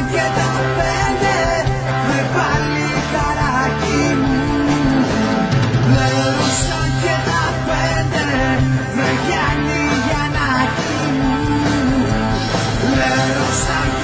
μάτια τα με πάλι και τα πέντε με Γιάννη Γιαννάκη Πλέουσαν